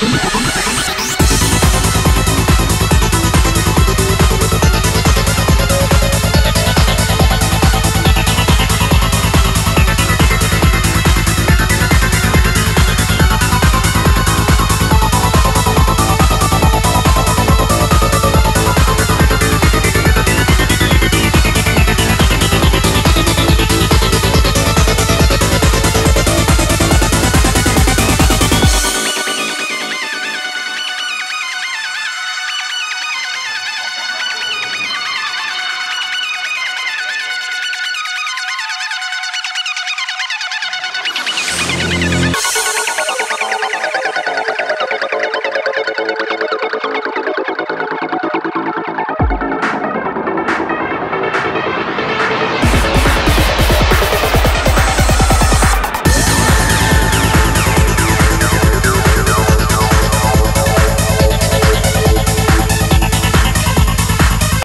Ha ha ha!